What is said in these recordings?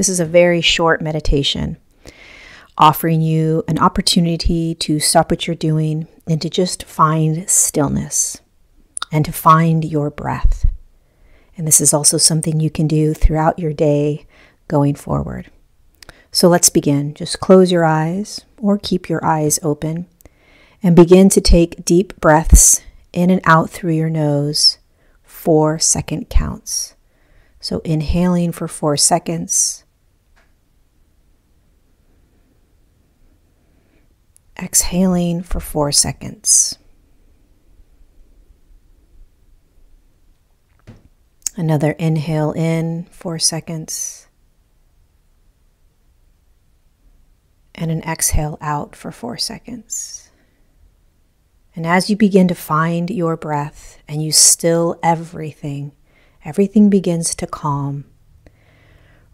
This is a very short meditation offering you an opportunity to stop what you're doing and to just find stillness and to find your breath. And this is also something you can do throughout your day going forward. So let's begin. Just close your eyes or keep your eyes open and begin to take deep breaths in and out through your nose, four second counts. So inhaling for four seconds exhaling for four seconds. Another inhale in, four seconds. And an exhale out for four seconds. And as you begin to find your breath and you still everything, everything begins to calm.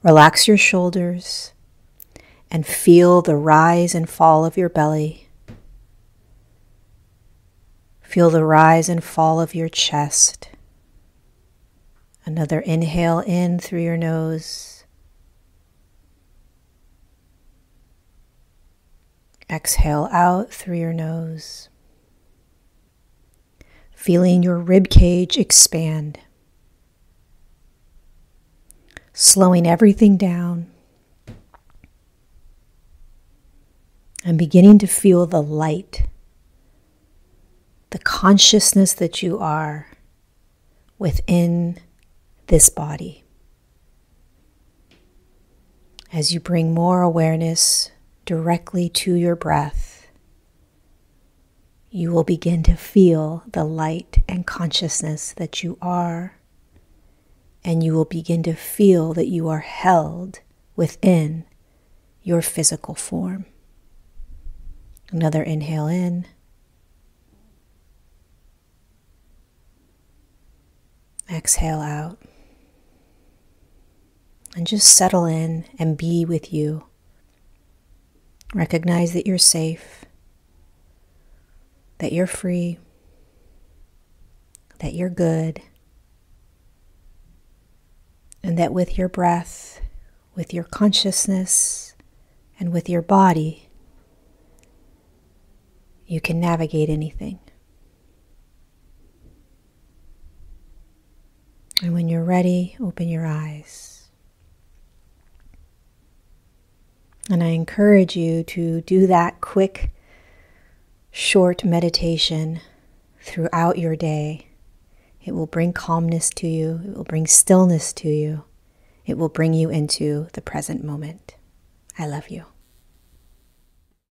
Relax your shoulders and feel the rise and fall of your belly. Feel the rise and fall of your chest. Another inhale in through your nose. Exhale out through your nose. Feeling your rib cage expand. Slowing everything down and beginning to feel the light, consciousness that you are within this body. As you bring more awareness directly to your breath, you will begin to feel the light and consciousness that you are, and you will begin to feel that you are held within your physical form. Another inhale in. Exhale out. And just settle in and be with you. Recognize that you're safe, that you're free, that you're good, and that with your breath, with your consciousness, and with your body, you can navigate anything. And when you're ready, open your eyes. And I encourage you to do that quick, short meditation throughout your day. It will bring calmness to you, it will bring stillness to you, it will bring you into the present moment. I love you.